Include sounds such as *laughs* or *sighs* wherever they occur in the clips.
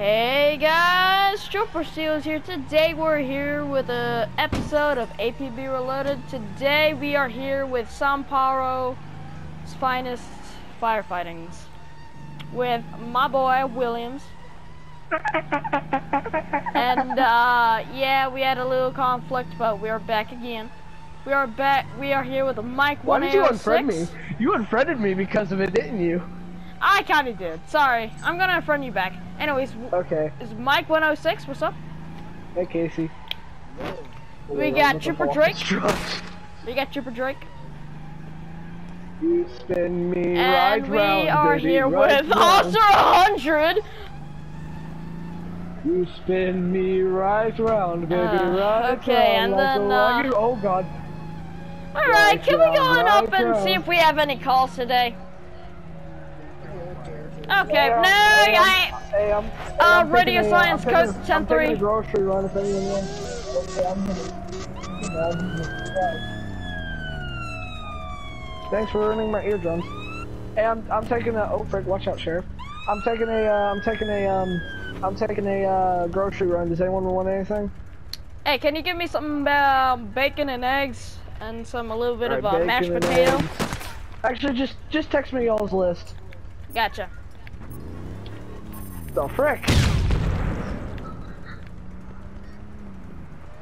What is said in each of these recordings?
Hey guys, Trooper Steelers here. Today we're here with a episode of APB Reloaded. Today we are here with San Paro's finest firefightings with my boy Williams. and uh, yeah, we had a little conflict, but we are back again. We are back. We are here with a Mike Why did you 106. unfriend me? You unfriended me because of it, didn't you? I kinda did. Sorry. I'm gonna unfriend you back. Anyways, Okay. is Mike 106? What's up? Hey, Casey. We got Trooper Drake. *laughs* We got Trooper Drake. You spin me right round. And right we round, are here right with round. Officer 100. You spin me right round, baby, Uh, right okay, round and like then, uh, Oh God. Alright, Right can we go on round, up right and see if we have any calls today? Okay, Hey, no, I. I'm, hey, Uh, I'm Radio uh, Science Code taking a- I'm taking 10-3. a grocery run if anyone wants. Okay, I'm gonna- I'm gonna- Thanks for ruining my eardrums. Hey, I'm, I'm taking a. Oh frick! Watch out, sheriff. I'm taking a. Uh, I'm taking a. Um. I'm taking a uh, grocery run. Does anyone want anything? Hey, can you give me some uh, bacon and eggs and some a little bit of Alright, uh, mashed potato? Actually, just just text me y'all's list. Gotcha. The frick.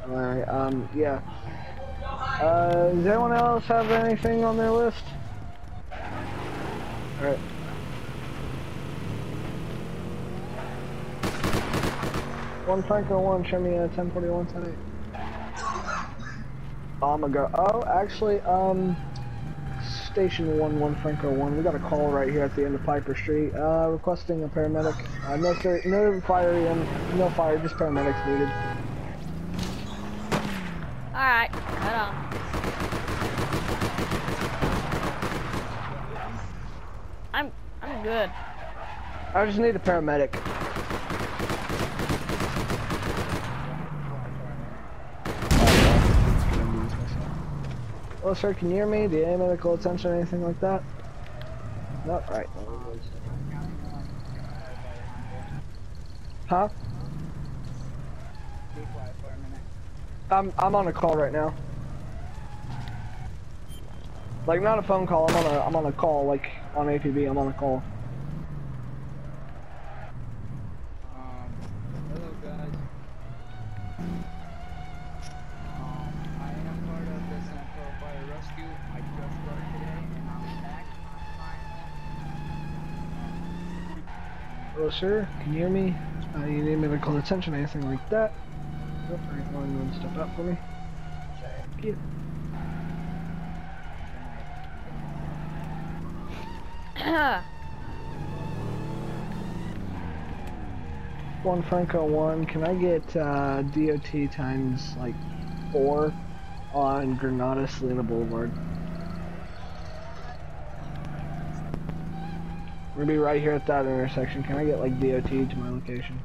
Alright. Um. Yeah. Uh. Does anyone else have anything on their list? Alright. One Franco, one, show me a 1041 tonight. Oh, I'm gonna go. Oh, actually, um, Station 1, 1 Franco 1. We got a call right here at the end of Piper Street, uh, requesting a paramedic. Uh, no, sir, no fire, in, no fire, just paramedics needed. Alright, head on. I'm I'm good. I just need a paramedic. Hello, sir, can you hear me? Do you need medical attention or anything like that? No? Alright. Huh? I'm, I'm on a call right now. Like, not a phone call, I'm on a, I'm on a call, like, on APB, I'm on a call. Um, hello guys. Um, I am part of the Central Fire Rescue. I just started today and I'm back Sir. Can you hear me? Uh, you need medical attention, anything like that? Nope. Alright, go ahead and step for me. Thank you. *coughs* One Franco one. Can I get uh, DOT times like four on Granada Selena Boulevard? We're gonna be right here at that intersection. Can I get like DOT to my location?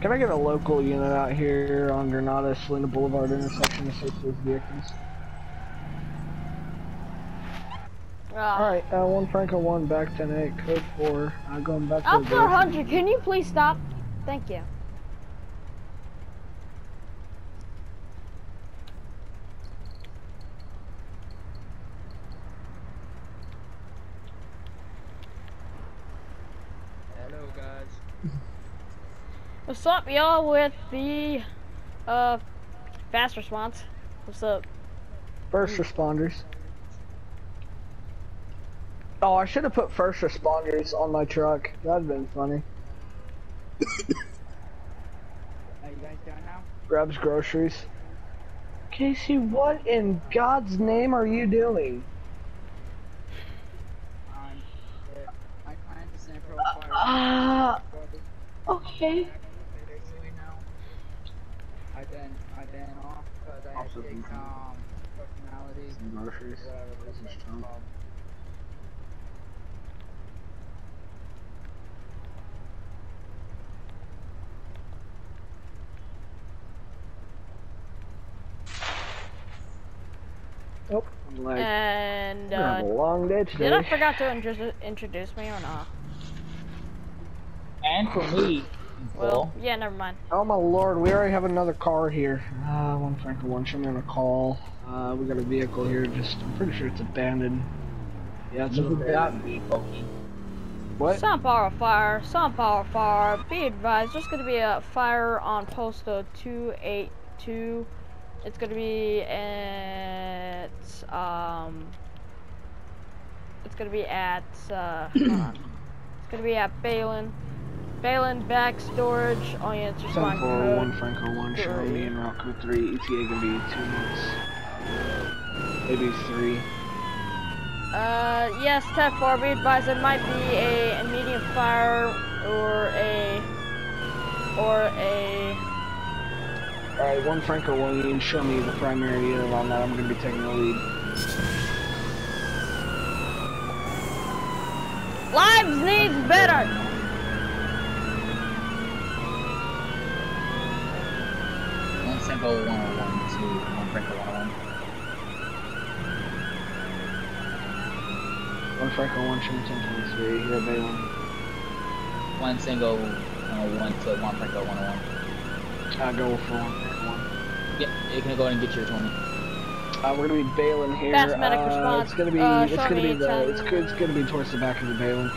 Can I get a local unit out here on Granada Selena Boulevard intersection to search those vehicles? Ah. Alright, uh, one Franco one, back 10 8, code 4. Uh, going back to grocery- 100, can you please stop? Thank you. Hello guys. What's up, y'all, with the uh fast response? What's up? First responders. Oh, I should have put first responders on my truck. That'd been funny. Are you guys done now? Grabs groceries. Casey, what in God's name are you doing? I'm, uh, I plan to Central Fire Ah, okay. Basically now. I've been, I've been off because I had to some Groceries. whatever this is called. Nope, I'm Like, And we're have a uh, long day today. did I forgot to introduce me or not? And for me, Well, yeah, never mind. Oh my lord, we already have another car here. Uh, one Franco, one. Show me on a call. Uh, we got a vehicle here. Just, I'm pretty sure it's abandoned. Yeah, it's you abandoned. forgot. What? San Paro fire, San Paro fire. Be advised, there's gonna be a fire on postal 282. It's gonna be at um. It's gonna be at uh. *coughs* It's gonna be at Balin. Balin back storage. All units respond 741 code. Franco 1, show three. me in route code 3. ETA gonna be 2 months. Maybe 3. Uh, yes, 10 4. Be advised, it might be a, medium fire or a or a Alright, 1 Franco 1, you can show me the primary unit on that. I'm gonna be taking the lead. lives needs better. One single 101 to one Franco 101. 1 Franco 1, show me 1023. Here, Balin. One single 101 to one Franco 101. Uh, go for 1 1. Yeah, you can go ahead and get your 20. Uh, we're gonna be Balin here. Fast medic uh, response. It's gonna be, Uh, it's gonna be the, it's, it's gonna be towards the back of the Balin.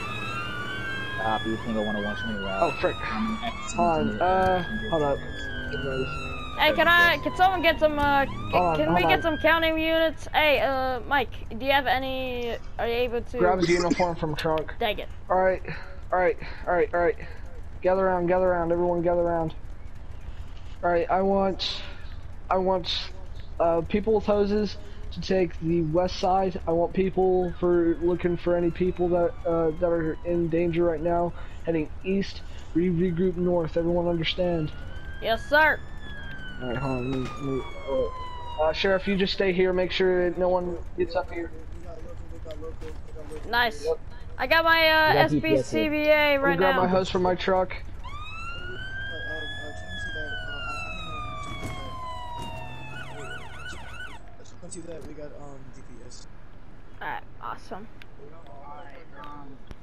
Copy, you can go 101, show me the route. Oh, frick. Um, Hold on, uh, hold up. Hey, can I? Can someone get some? Uh, on, can we hold get some counting units? Hey, uh, Mike, do you have any? Are you able to? Grab his uniform from trunk. *laughs* Dang it. Alright, alright, alright, alright. Gather around, gather around, everyone gather around. Alright, I want, I want, uh, people with hoses to take the west side. I want people for, looking for any people that, uh, that are in danger right now, heading east. Re regroup north, everyone understand? Yes, sir. Alright, hold on, let me, let me, oh. Uh, Sheriff, you just stay here, make sure that no one gets up here. Nice. I got my uh, We got GPS here. SBCBA Let me right grab my now. hose from my truck. Once you that, we got um DPS. Alright, awesome.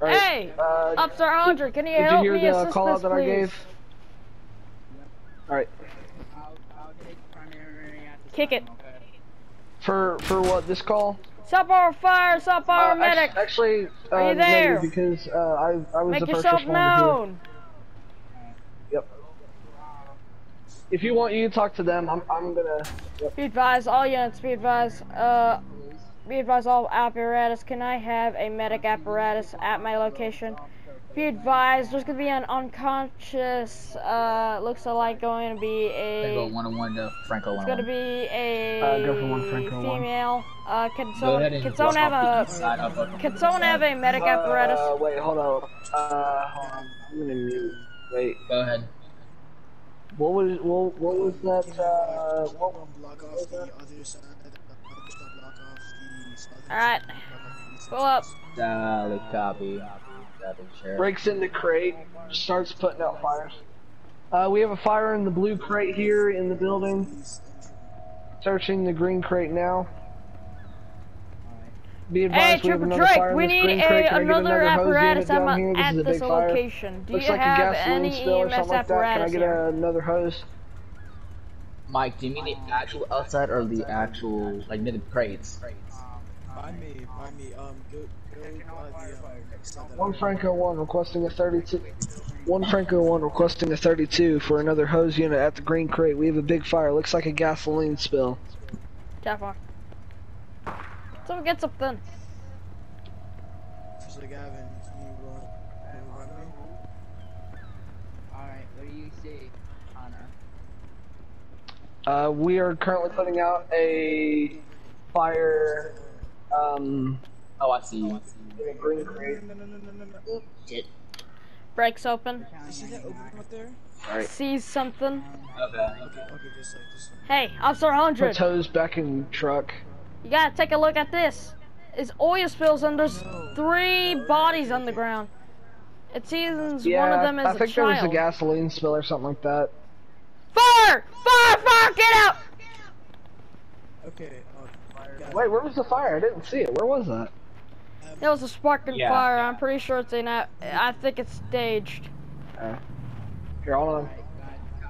Alright, Hey, uh, Upstar Andre, can you Did you help hear me the assist call out this, that I please? gave? Alright. Kick it. For for what this call? Stop our fire, stop our Uh, medic. Actually, uh, Are you there? negative Because uh, I I was Make the first yourself known. here. Yep. If you want, you talk to them. I'm I'm gonna. Yep. Be advised, all units, be advised, uh, be advised, all apparatus, can I have a medic apparatus at my location? Be advised, there's gonna be an unconscious, uh, looks like going to be a, 101 to one on one to Franco it's gonna be a Uh, go for one, Franco, one. female, uh, can Go someone, can someone have a, east side of Buckham. can someone have a medic apparatus? Uh, wait, hold on. Uh, hold on. I'm gonna mute. Wait. Go ahead. What was what what was that? Uh, what Um, block off the other side. Just not block off the southern Alright, side, block off the east pull side. up. Solid copy. Copy, Sheriff. breaks into crate, starts putting out fires. Uh, we have a fire in the blue crate here in the building. Searching the green crate now. Be Hey, advised, we have Trooper another Drake, fire in we this need green a, crate. Can I another apparatus down at, here? at this is a this big fire. location. Do Looks you like a have gasoline any spill or EMS something like that. Can I get here? another hose? Mike, do you mean the actual outside or the actual, like, near the crates? By me, by me. Um, go, go uh, the um, next side that One Franco one requesting a 32. One Franco one requesting a 32 for another hose unit at the green crate. We have a big fire. Looks like a gasoline spill. Jafar. Someone get something. Officer Gavin, can you run, can run me? Alright, what do you see, Connor? Uh, we are currently putting out a fire. Um, Oh, I see you. in a green crate. No, no, no, no, no, no. Shit. Breaks open. See that opening right there? Alright. Sees something. Okay. Okay, okay, just like, just like. Hey, Officer 100. Puts hose back in truck. You gotta take a look at this. It's oil spills and there's three bodies on the ground. It seems Yeah, one of them is I a think there was a gasoline spill or something like that. Fire! Fire! Fire! Get out! Okay, Gavin, Wait, where was the fire? I didn't see it. Where was that? That was a sparking Yeah. fire. I'm pretty sure it's in. a- I think it's staged. Here, hold on.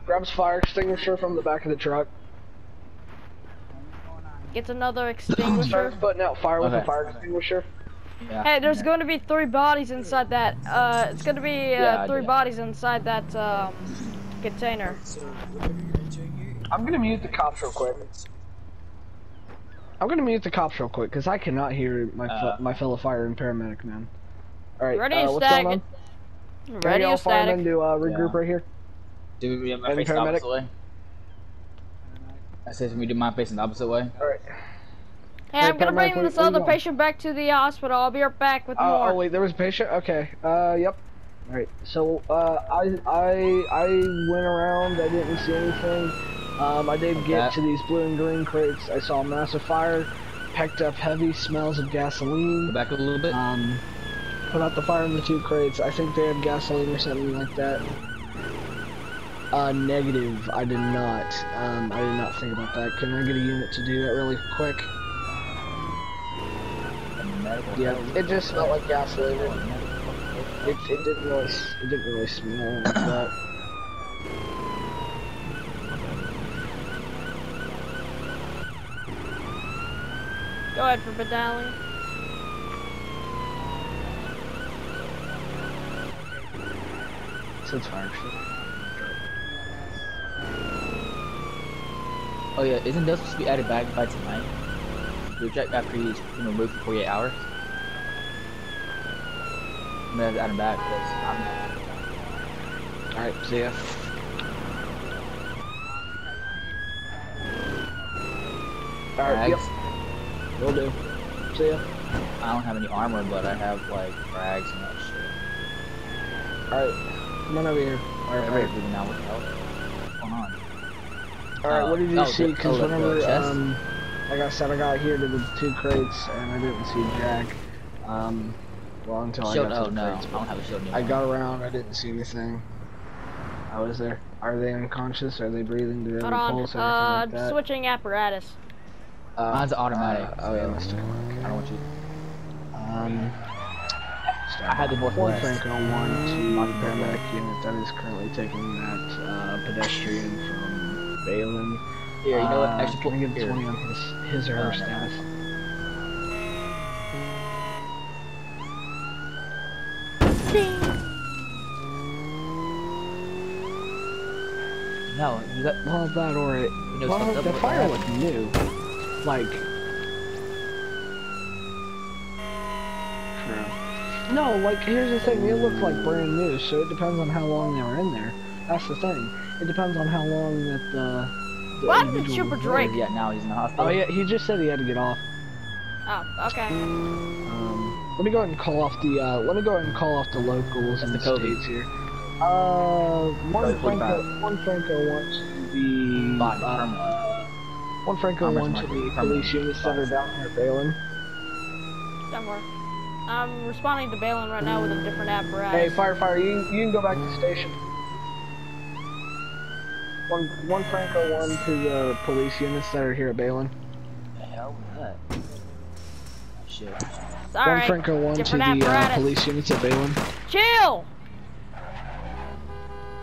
Grabs fire extinguisher from the back of the truck. Gets another *coughs* extinguisher. Starts putting out fire with a fire extinguisher. Yeah. Hey, there's going to be three bodies inside that. Uh, it's going to be uh, Yeah, three bodies inside that um, container. So whatever you're entering here. I'm gonna mute the cops real quick. I'm gonna mute the cops real quick because I cannot hear my fe- Uh. my fellow fire and paramedic man. All right, Ready uh, to what's going stack on? it. Can Ready get to all firemen static. to uh, regroup Yeah. right here? Do we have my Any face the opposite paramedic? way? I said, we do my face in the opposite way. All right. Hey, I'm gonna bring this other patient back to the hospital. I'll be right back with Oh, more. oh wait, there was a patient. Okay. Uh, yep. All right. So uh, I I I went around. I didn't see anything. Um, I did get to these blue and green crates. I saw a massive fire. pecked up heavy smells of Go gasoline. back a little bit. Um, put out the fire in the two crates. I think they had gasoline or something like that. Uh, negative. I did not. Um, I did not think about that. Can I get a unit to do that really quick? Yeah, it just smelled like gasoline. It, it, it didn't really, it didn't really smell like that. *clears throat* Go ahead for medallion. So it's fire shit. Oh yeah, isn't those supposed to be added back by tonight? Group check after he's you know moved for 48 hours. I'm gonna have to add him back because I'm Alright, see ya. Alright, yep, frags. Will do. See ya. I don't have any armor, but I have like frags and that shit. Alright, come on over here. Alright, Everybody alright. breathing now. What the hell? What's going on? Alright, what did you oh, see? Because oh, the- the whenever, um, like I said, I got here to the two crates and I didn't see Jack. Um, well, until I Shield? got to Oh the no, crates. I don't have a shield anymore. I got around, I didn't see anything. I was there. Are they unconscious? Are they breathing? Do they Hold have a on. pulse or Uh, like that? switching apparatus. Uh, Mine's automatic. uh, oh yeah, so Mr. I don't want you. Um, I had the one northwest. Franco one to the paramedic unit that is currently taking that uh, pedestrian from Balin. Here, you know what? Uh, Actually, can put get here. 20 on his, his or her no. status? No, you got. Well, that or it. You know, Well, the fire that. looked new. Like. True. No, like, here's the thing. It looked like brand new, so it depends on how long they were in there. That's the thing. It depends on how long that the. the What happened to individual Super was Drake? Yeah, now he's in the hospital. Oh, yeah, he just said he had to get off. Oh, okay. Um, let me go ahead and call off the, uh, let me go ahead and call off the locals and the the states here. Uh, one Right, what Franco, about- one Franco wants the, Body, uh, permanent. One Franco one wants marked the police units that are down here at Balin. Don't worry. I'm responding to Balin right now with a different apparatus. Hey, apparatus. firefighter, you, you can go back to the station. One, one Franco, one to the police units that are here at Balin. the hell was that? Shit. It's one alright. Franco, one to the uh, police units at Balin. Chill!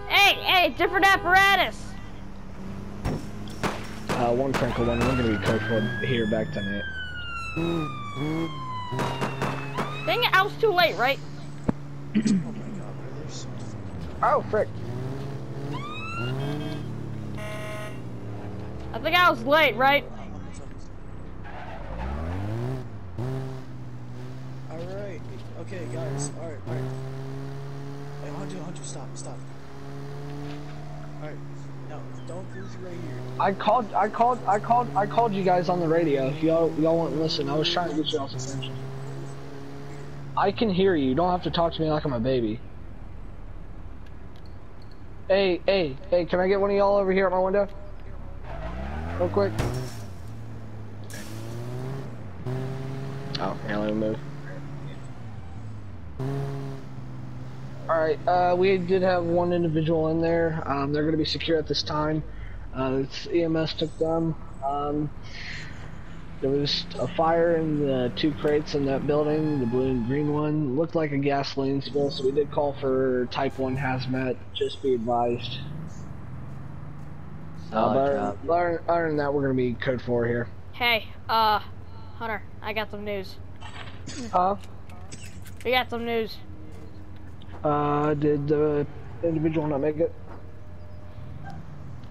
Hey, hey, different apparatus! Uh, one Franco, one, we're gonna be code for here back tonight. Dang it, I was too late, right? Oh my god, bro, there's Oh, frick. I think I was late, right? Alright, okay guys, alright, alright. Hey, Hunter, Hunter, stop, stop. Alright, now, don't lose right here. I called, I called, I called, I called you guys on the radio. If Y'all, y'all wouldn't listen. I was trying to get y'all's attention. I can hear you. You don't have to talk to me like I'm a baby. Hey, hey, hey, can I get one of y'all over here at my window? Real quick. Oh, let me move. Alright, uh, we did have one individual in there. Um, they're gonna be secure at this time. Uh, it's EMS took them. Um, there was a fire in the two crates in that building, the blue and green one. Looked like a gasoline spill, so we did call for Type 1 hazmat. Just be advised. Uh, but other, other than that, we're gonna be code 4 here. Hey, uh, Hunter, I got some news. Huh? We got some news. Uh, did the individual not make it?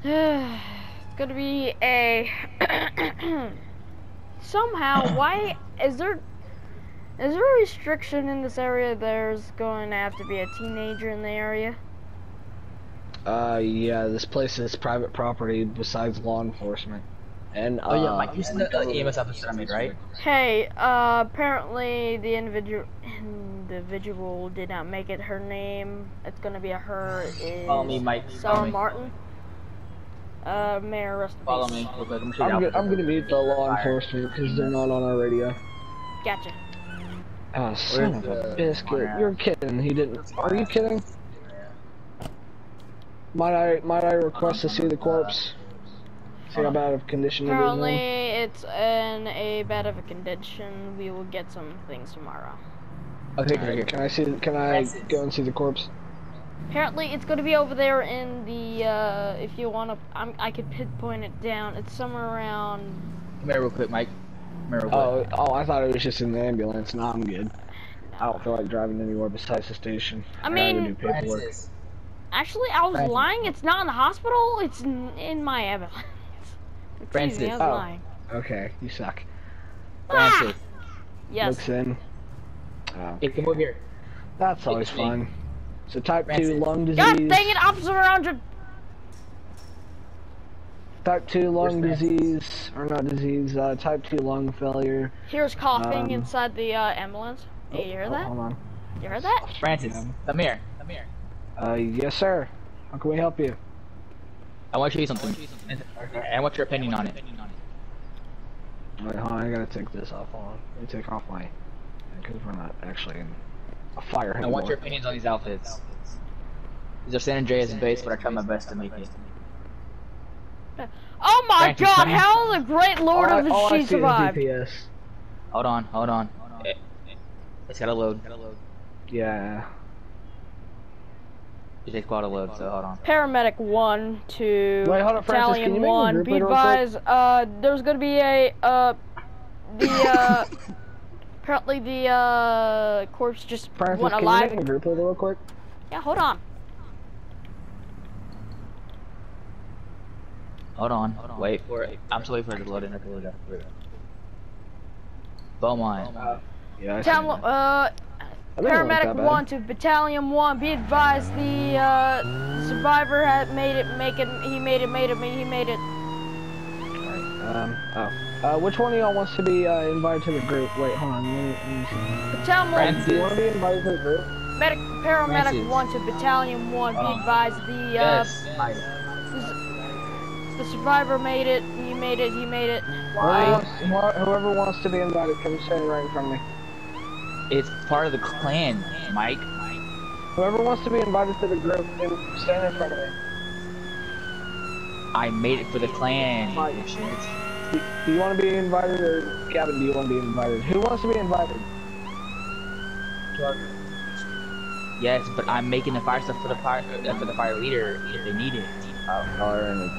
*sighs* it's gonna be a *clears throat* somehow why is there is there a restriction in this area there's going to have to be a teenager in the area Uh, yeah, this place is private property besides law enforcement. And, Oh yeah, uh, Mike, you seen the uh, EMS officer I made, right? hey uh apparently the individual individual did not make it her name it's gonna be a her is Follow me, Mike. Follow Sarah me. Martin uh Mayor rest in Follow me. real quick. I'm, I'm, y'all- go- I'm gonna mute the law enforcement because they're not on our radio. gotcha Oh, son Where's of a biscuit. You're kidding. He didn't. Are you kidding? Might I might I request to see the corpse? See how bad of condition it is Apparently, it's in a bad of a condition. We will get some things tomorrow. Okay, right Can I see? Can I Francis. go and see the corpse? Apparently, it's going to be over there in the. Uh, if you want to, I'm, I could pinpoint it down. It's somewhere around. Come here real quick, Mike. Come here real quick. Oh, oh! I thought it was just in the ambulance. Now I'm good. I don't feel like driving anywhere besides the station. I mean- do paperwork. Francis. Actually, I was Francis. lying. It's not in the hospital. It's in, in my ambulance. Excuse me, I was Francis. Oh. lying. Okay, you suck. Ah! Francis. Yes. Looks in. Oh, Hey, come over here. that's always It's me. fun. So type two lung disease. God dang it, Officer 100. Type 2 lung Where's Francis? disease, or not disease, uh, type 2 lung failure. Here's coughing Um, inside the uh, ambulance. Hey, you hear Oh, that? Hold on. You heard that? Francis, come here. Come here. Uh, yes, sir. How can we help you? I want to show you something. And I want your opinion on it. Wait, hold on, I gotta take this off. Hold on. Let me take off my. Because we're not actually in a fire I anymore. want your opinions on these outfits. These are San Andreas base, but I tried my best to make it. Oh my Francis, god, come how the great lord all of I, the all I she see is survived? DPS. Hold on, hold on. Eh, It's gotta load. Yeah. It takes a while to load, so hold on. Paramedic 1 to Wait, hold on, Francis, Battalion can you make me 1. group Be leader real quick? advised, uh, there's gonna be a, uh, the, uh, *laughs* apparently the, uh, corpse just Francis, went can you alive. make me group leader real quick? Yeah, hold on. Hold on. Hold on. Wait for it. I'm still waiting for it to load in. Okay, load it. Load it. Beaumont. Yeah, I see Down, that. uh, Paramedic 1 to Battalion 1. Be advised, the, uh, survivor had made it, make it, he made it, made it, he made it. Um, oh. Uh, which one of y'all wants to be uh, invited to the group? Wait, hold on. Let me, let me see. Battalion 1. Francis. Do you want to be invited to the group? Medic, paramedic Francis. 1 to Battalion 1. Be Um, advised, the, uh, Yes. The survivor made it. He made it. He made it. Whoever wants, whoever wants to be invited, come stand right in front of me. It's part of the clan, Mike. Whoever wants to be invited to the group, then stand in front of me. I made it for the clan. Mike. Do, do you want to be invited, or Gavin? Do you want to be invited? Who wants to be invited? Yes, but I'm making the fire stuff for the fire uh, for the fire leader if they need it. Oh, y'all are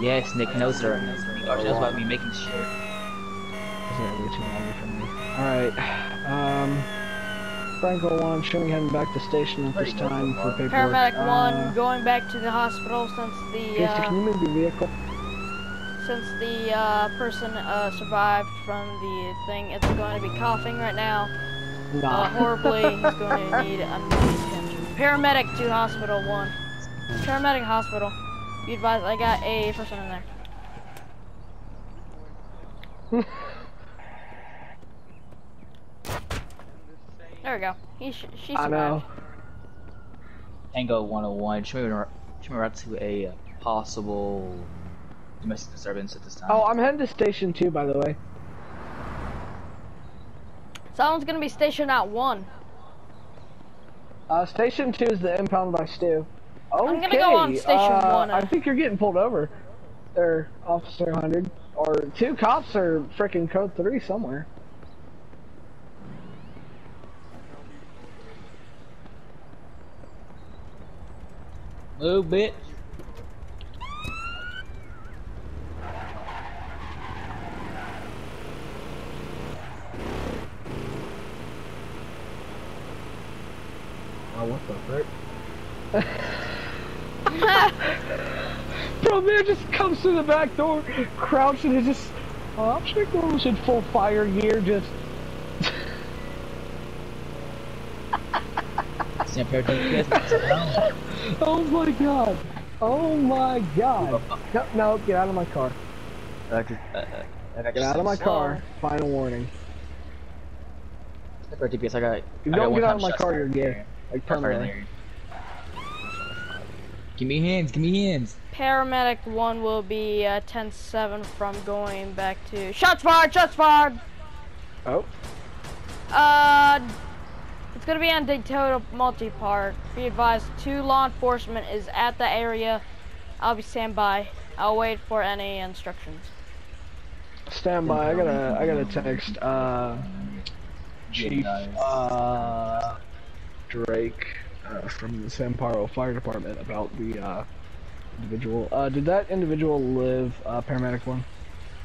Yes, Nick knows sir. He already knows about me making shit. This is gonna be too long for me. Alright, um... Franco 1, should we heading back to station at this time for paperwork? Paramedic Uh, one going back to the hospital since the Casey, can uh, you move your vehicle? since the uh, person uh, survived from the thing. It's going to be coughing right now. Uh, Nah. horribly. He's going to need immediate attention. Paramedic to hospital one. Paramedic hospital. You advised, I got a person in there. *laughs* There we go. He sh she I know. Tango 101. Show me, show me right to a uh, possible domestic disturbance at this time. Oh, I'm heading to station 2, by the way. Someone's gonna be stationed at one. Uh, station 2 is the impound by Stu. Okay, I'm gonna go on station uh, one, uh. I think you're getting pulled over. There, Officer 100. or two cops are freaking code three somewhere. Move, bitch. Oh, what the frick? *laughs* Bro, man just comes through the back door, crouching, and just, oh, I'm sure goes in full fire gear, just. Stand pair GPS. *laughs* Oh my god! Oh my god! No, no, get out of my car. I just, uh, uh, got Get out of my car. Final warning. Stand pair GPS. I got. If you don't get out of my car, you're gay. Like Shots fired in permanently. Give me hands. Give me hands. Paramedic one will be uh, 10-7 from going back to. Shots fired! Shots fired! Oh. Uh, it's gonna be on Daytona Multi Park. Be advised, two law enforcement is at the area. I'll be standby. I'll wait for any instructions. Stand by. I gotta, I gotta text, uh, Chief, uh, Drake, uh, from the San Paro Fire Department about the, uh, individual. Uh, did that individual live, uh, paramedic one?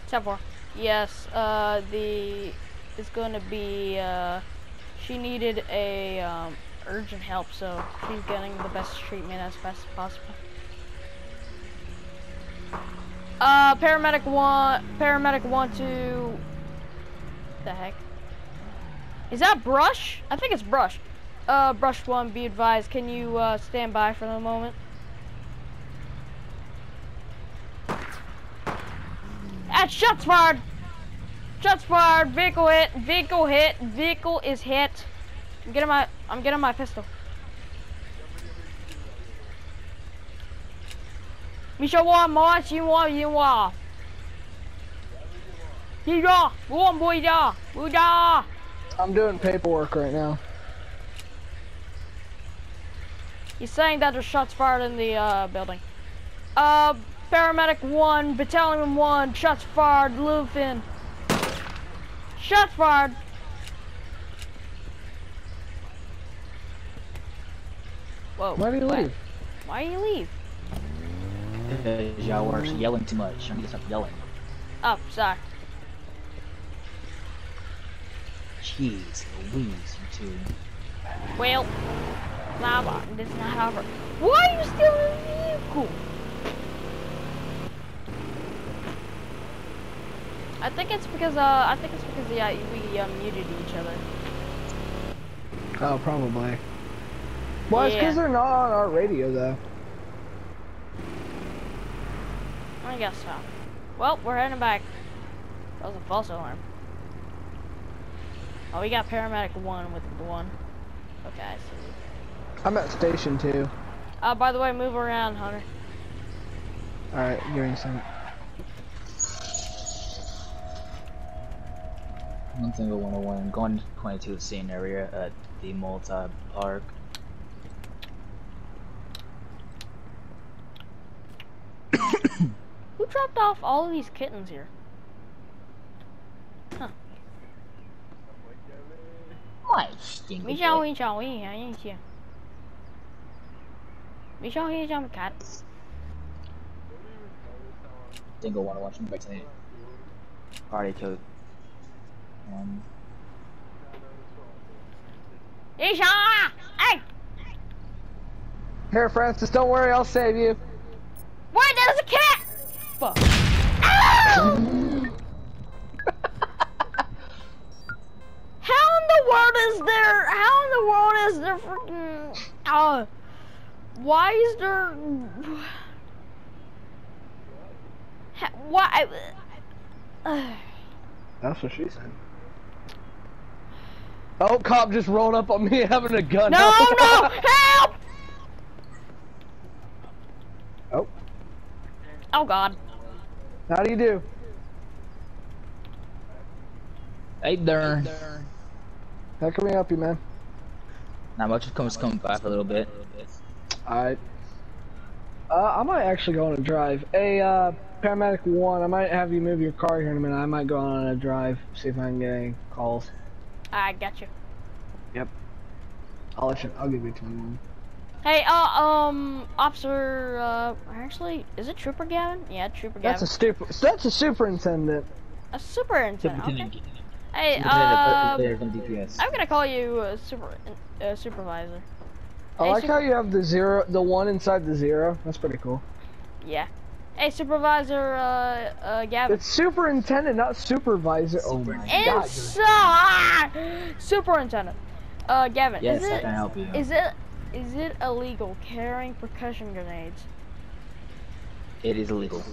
10-4. Yes, uh, the, it's gonna be, uh, she needed a, um, urgent help, so she's getting the best treatment as fast as possible. Uh, paramedic one, paramedic one to, the heck? Is that brush? I think it's brush. Uh, brush one, be advised, can you, uh, stand by for the moment? At shots fired! Shots fired. Vehicle hit. Vehicle hit. Vehicle is hit. I'm getting my. I'm getting my pistol. Misha one more. One. You one. I'm doing paperwork right now. He's saying that there's shots fired in the uh, building. Uh, paramedic one, battalion one, shots fired. Lufin. Shots fired. Whoa. Why did he what? leave? Why do you leave? Because y'all were yelling too much. I need to stop yelling. Oh, sorry. Jeez, Louise, you two. Well, nah, this is not over. Why are you still in the vehicle? I think it's because uh, I think it's because yeah, we uh, muted each other. Oh, probably. Well, it's because they're not on our radio, though. I guess so. Well, we're heading back. That was a false alarm. Oh, we got paramedic one with one. Okay, I see. I'm at station two. Uh, by the way, move around, Hunter. Alright, give me a One single 101, going to 22 Same area at the multi park. Who dropped off all of these kittens here? Huh. What stinky? Michelle, Michelle, we ain't here. Michelle, here's your cat. Dingo, wanna watch me by tonight? Party Code. Um, one. Hey! Here, Francis, don't worry, I'll save you. Why there's a cat! Fuck. Ow! *laughs* how in the world is there, how in the world is there freaking, uh, why is there, *sighs* why, uh, That's what she said. Oh, cop just rolled up on me *laughs* having a gun. no, no, *laughs* help! Oh, Oh God. how do you do? hey there. How can we help you, man? Not much. Comes coming back a little bit. Alright. Uh, I might actually go on a drive. Hey, uh, paramedic one, I might have you move your car here in a minute. I might go on a drive, see if I can get any calls. I got you. Yep. I'll let you. I'll give you time. Hey, uh, um, officer, uh, actually, is it Trooper Gavin? Yeah, Trooper That's a Gavin. stupid. That's a superintendent. A superintendent. Okay. Hey, Superintendent uh, players on DPS. I'm gonna call you uh, super uh, supervisor. I Hey, like super- how you have the zero, the one inside the zero. That's pretty cool. Yeah. Hey, supervisor, uh, uh, Gavin. It's superintendent, not supervisor. Oh my god. you're- Superintendent. Uh, Gavin, Yes, is I it can help you. is it is it illegal carrying percussion grenades It is illegal.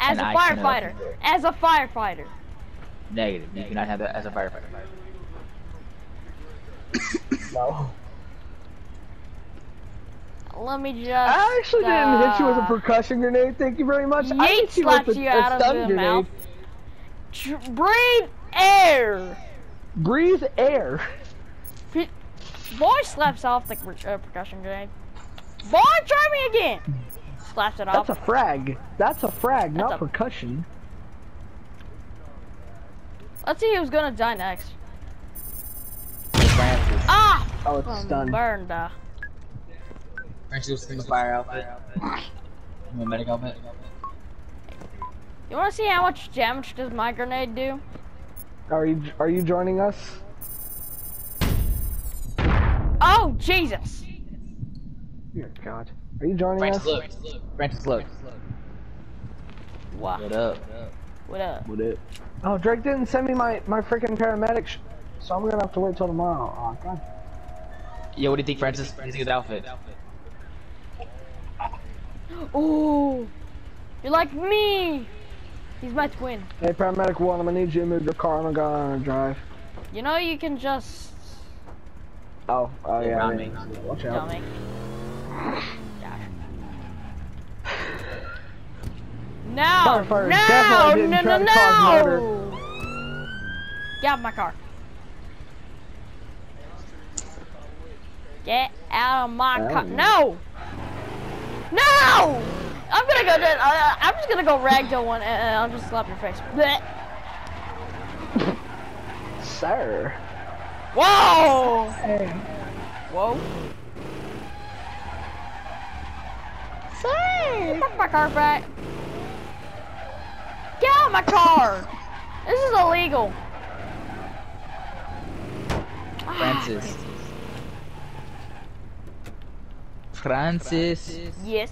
as And a I firefighter? As a firefighter. Negative. You cannot have that as a firefighter. *coughs* No. Let me just. I actually didn't hit you with a uh, percussion grenade. Thank you very much. I hit you with a, you a out of stun grenade. mouth. Tr- breathe air. Breathe air. Boy slaps off the uh, percussion grenade. Boy, try me again. Slaps it off. That's a frag. That's a frag, That's not a- percussion. Let's see who's gonna die next. Francis. Ah! Oh, it's stunned. burned. Uh. Francis was in the fire outfit. My medic outfit. You wanna see how much damage does my grenade do? Are you are you joining us? Oh, Jesus! Dear God. Are you joining Francis, us? look. Francis, look. What? What up? What up? What up? Oh, Drake didn't send me my my freaking paramedic, sh- so I'm gonna have to wait till tomorrow. Oh God. Yo, what do you think, Francis? What do you think of the outfit? Ooh! You're like me! He's my twin. Hey, paramedic one, I'm gonna need you to move your car. I'm gonna go on a drive. You know you can just... Oh, oh yeah. Around I me. didn't- Watch out. *sighs* Dummy. Gosh. No! Firefighter no! definitely No, didn't no, try to no! Get out of my car. Get out of my Oh. car. No! No! I'm gonna go. Uh, I'm just gonna go ragdoll one, and I'll just slap your face. Blech. Sir. Whoa! Hey. Whoa. Say, put my car back. Get out of my car. This is illegal. Francis. Francis. Yes.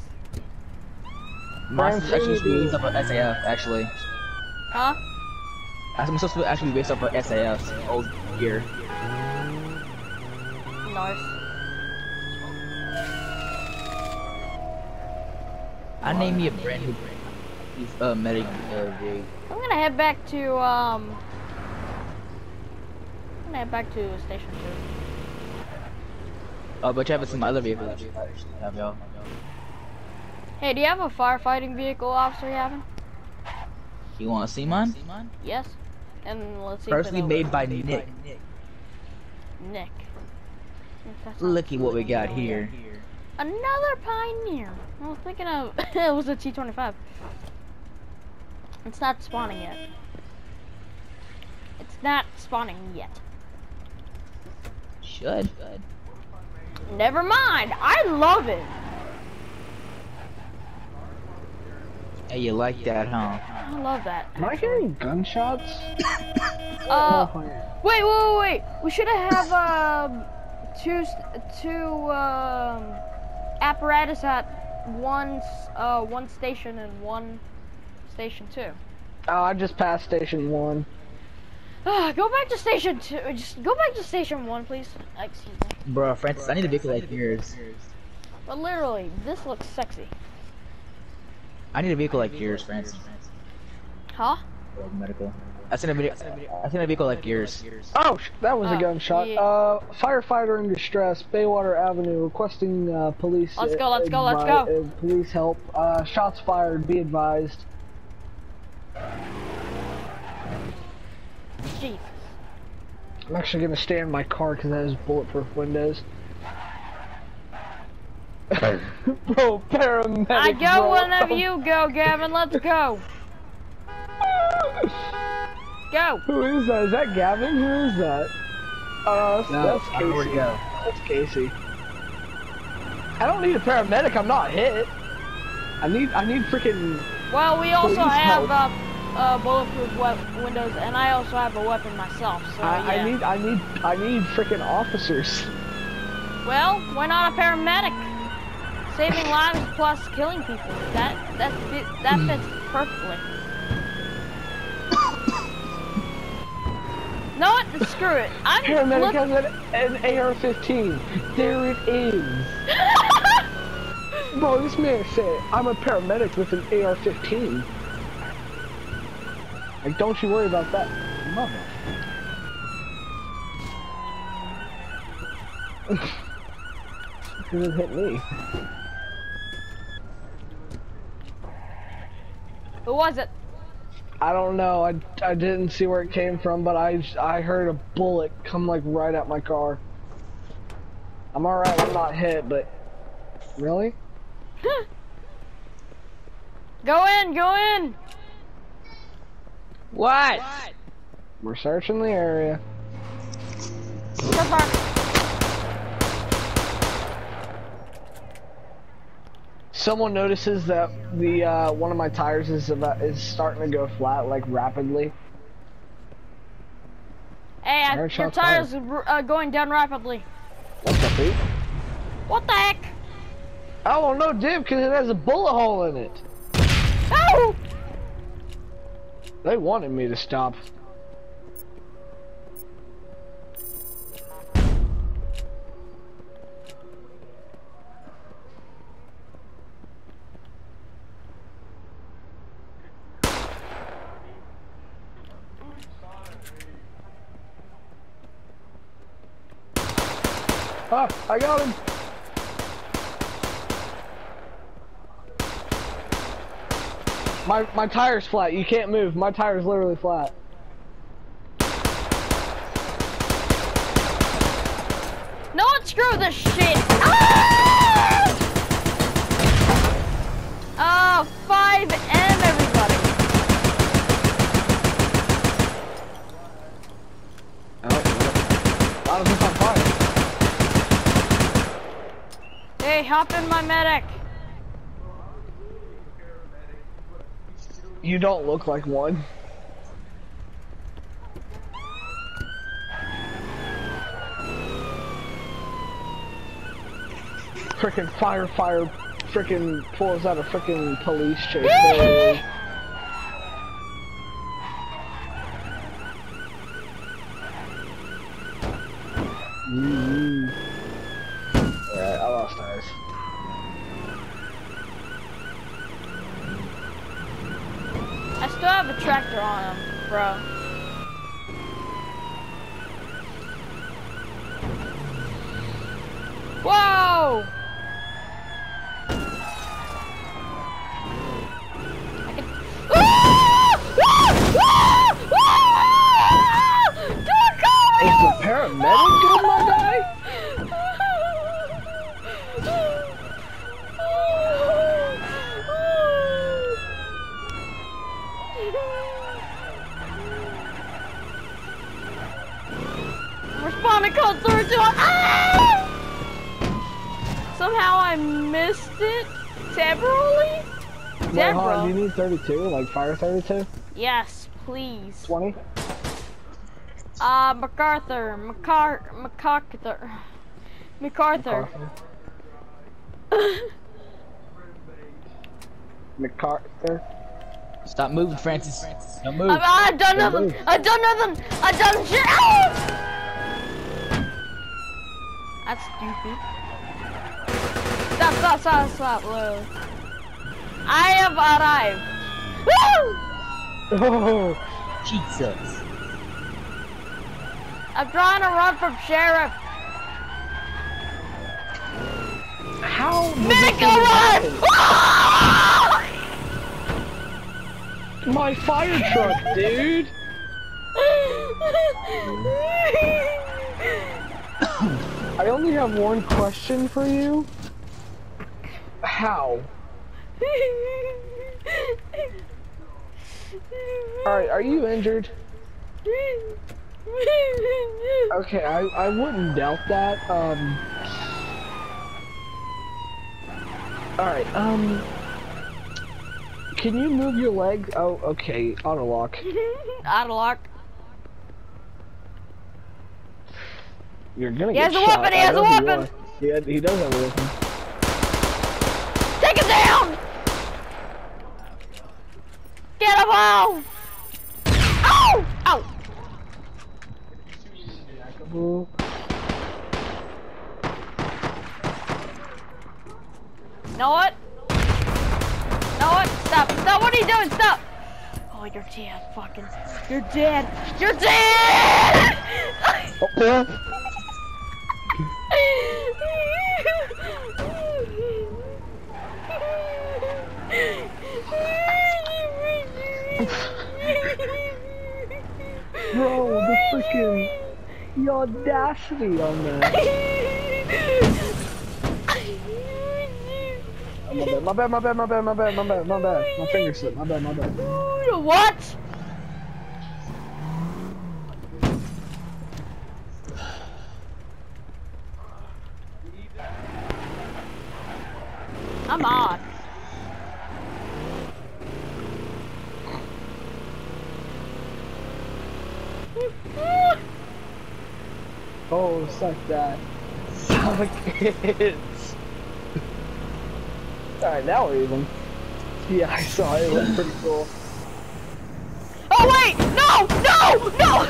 Francis actually based off of SAF, actually. Huh? I'm supposed to actually based off of SAF, old gear. Nice. I name me a brand new uh, medic uh, rig. I'm gonna head back to um. I'm gonna head back to station two. Oh, but you have some other vehicles that you have, y'all. Hey, do you have a firefighting vehicle, officer? Yavin? You want to see mine? Yes. And let's see. Personally made by Nick. Nick. Not- Look at what we got here. Another Pioneer. I was thinking of *laughs* it was a T25. It's not spawning yet. It's not spawning yet. Should. Never mind. I love it. Hey, you like that, huh? I love that. Am I hearing gunshots? *coughs* Uh, Oh, wait, wait, wait, wait. We should have um two two um apparatus at one uh one station and one station two. Oh, I just passed station one. Ah, go back to station two. Just go back to station one, please. Excuse me. Bro, Francis, I need a vehicle like yours. But literally, this looks sexy. I need a vehicle like yours, Francis. Huh? Or medical. I seen a video. I seen a vehicle like yours. Oh, that was Oh, a gunshot. yeah. Uh, firefighter in distress, Baywater Avenue, requesting uh, police. Let's go, uh, let's go, let's go. uh, police help. Uh, shots fired. Be advised. Jesus. I'm actually gonna stay in my car because that has bulletproof windows. *laughs* bro, paramedic. I go bro. whenever you go, Gavin. Let's go. Go. *laughs* Who is that? Is that Gavin? Who is that? Uh, that's, No, that's I where Casey. go. That's Casey. I don't need a paramedic. I'm not hit. I need. I need freaking. Well, we also have help. uh, uh, bulletproof windows, and I also have a weapon myself. So I, yeah. I need. I need. I need freaking officers. Well, why not a paramedic? Saving lives plus killing people. That that fit, that fits perfectly. *coughs* no, what? Screw it. I'm Paramedic look- has an, an AR-15. There it is. *laughs* Bro, this man said, I'm a paramedic with an AR-15. Like, don't you worry about that. Mother. Because it *laughs* hit me. Who was it? I don't know. I, I didn't see where it came from, but I, I heard a bullet come like right at my car. I'm alright, I'm not hit, but... Really? *laughs* Go in, go in. What? We're searching the area. Someone notices that the uh, one of my tires is about is starting to go flat like rapidly. Hey, I, Alright, your shots tires are uh, going down rapidly. What's up, Pete? What the heck? I don't know, dude, because it has a bullet hole in it. Oh! They wanted me to stop. Ah, I got him. My my tire's flat. You can't move. My tire's literally flat. No, screw this shit. Ah! Oh, 5M, everybody. Oh, I was just on fire. Hey, hop in my medic. You don't look like one. Frickin' fire, frickin' pulls out a frickin' police chase. *laughs* There it is. Mm. Alright, I lost ours. I still have a tractor on him, bro. Whoa! I can... Ah! Ah! Ah! Ah! Don't call me! Is the paramedic good, my guy? I'm responding code 32. Ah! Somehow I missed it temporarily. Wait, hold on, Deborah. do you need 32? Like fire 32? Yes, please. 20? Uh, MacArthur, MacAr, MacArthur, MacArthur. *laughs* MacArthur? Stop moving, Francis. Don't move. I've, I've done Don't nothing. move. I've done nothing. I've done shit. Ah! That's stupid. Stop, stop, stop, stop. Whoa. I have arrived. Woo! Oh, *laughs* Jesus. I'm trying to run from sheriff. how a run! Ah! *laughs* My fire truck, dude! *laughs* I only have one question for you. How? Alright, are you injured? Okay, I, I wouldn't doubt that. Um. Alright, um. Can you move your leg? Oh, okay, auto lock. Out of luck. You're gonna get. shot. He has a weapon, he has a weapon. Yeah, he does have a weapon. Take him down! Out! Ow! Ow! Ooh. Know what? Know what? Stop! Stop! What are you doing? Stop! Oh, you're dead. Fucking. You're dead. You're dead! Oh, yeah. Bro, the freaking the audacity on that. *laughs* My bad, my bad, my bad, my bad, my bad, my bad. My finger slipped. My bad, my bad. what? I'm on. Oh, suck that. Suck it. Alright, now we're even. Yeah, I saw it. It was pretty cool. Oh wait! No! No! No!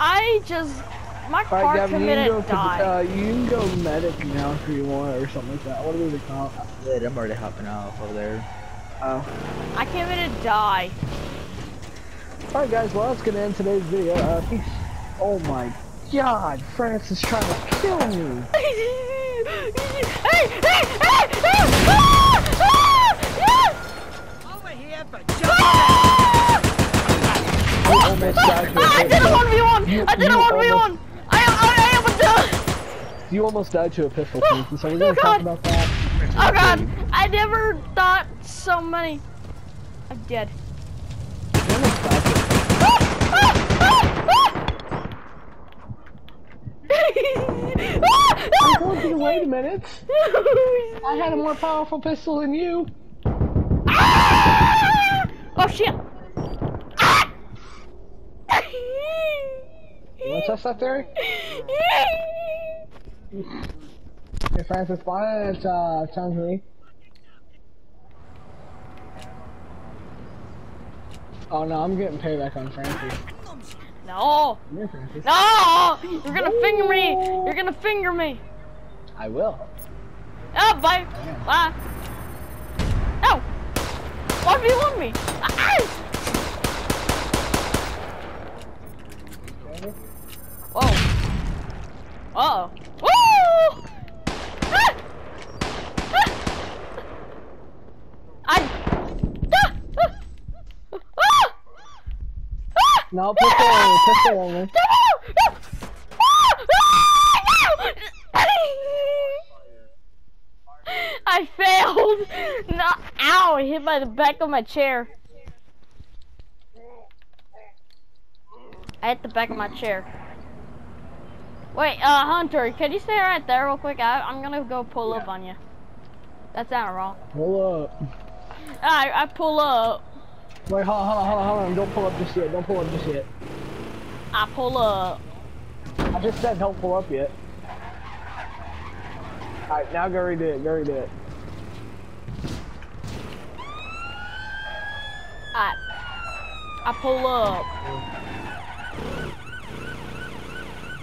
I just my car Alright, Gavin, you can, committed go for, die. uh, you can go medic now if you want, or something like that. What do they call it? Good, I'm already hopping off over there. Oh. I committed die. Alright guys, well that's gonna end today's video. Uh, peace. Oh my god, France is trying to kill me. *laughs* hey! Hey! Hey! Over here for I almost died to a Ah! I did a pistol. one v one. You- I did a you one v one. I I I am a done. You almost died to a pistol, Oh, so we're oh gonna talk God. about that. Oh god! I never thought so many. I'm dead. You almost died to- I told you to wait a minute. *laughs* I had a more powerful pistol than you. Ah! Oh shit! Ah! You wanna test that theory? Hey Francis, why it uh, sounds me? Oh no, I'm getting payback on Francis. No! Francis. No! You're gonna finger me! You're gonna finger me! I will. Oh, bye! Bye! No! 1v1 me! Ah! Whoa! Uh oh! Woo! Ah! Ah! I. Ah! Ah! Ah! No, pistol pistol only. I failed. No, ow! I hit by the back of my chair. I hit the back of my chair. Wait, uh, Hunter, can you stay right there real quick? I, I'm gonna go pull up on you. That sounded wrong. Pull up. I, I pull up. Wait, hold on, hold on, hold on, hold on. Don't pull up just yet. Don't pull up just yet. I pull up. I just said don't pull up yet. Alright, now go redo it. Go redo it. I, I pull up.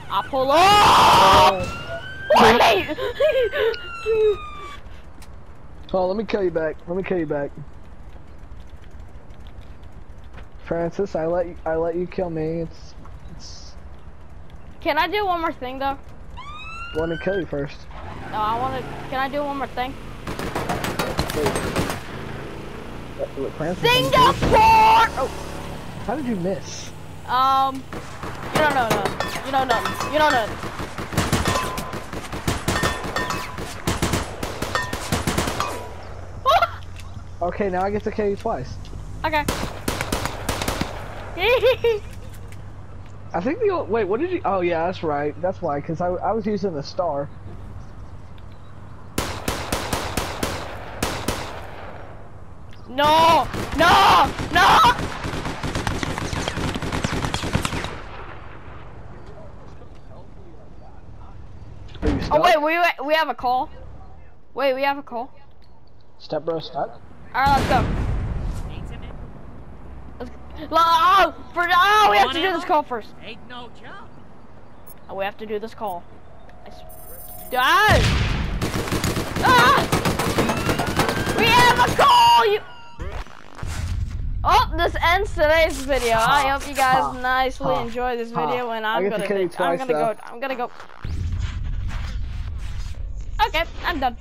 I pull up. Oh! Wait! Oh, let me kill you back. Let me kill you back. Francis, I let you, I let you kill me. It's it's. Can I do one more thing though? Let me kill you first. No, I want to. Can I do one more thing? Wait. What, what, Francis? Singapore. Oh. How did you miss? Um, you don't know nothing. You don't know nothing. You don't know nothing. *laughs* Okay, now I get to kill you twice. Okay. *laughs* I think the old, wait, what did you? Oh yeah, that's right. That's why, cause I I was using the star. No! No! No! Wait, we we have a call. Wait, we have a call. Step bro stuck. All right, let's go. Let's, oh, for, oh, we have to do this call first. Ain't no job. Oh, we have to do this call. I s- Guys! Ah! We have a call! You. Oh, this ends today's video. I hope you guys Ha. nicely Ha. enjoy this Ha. video, and I I'm gonna, kill I'm gonna go. I'm gonna go. Okay, I'm done.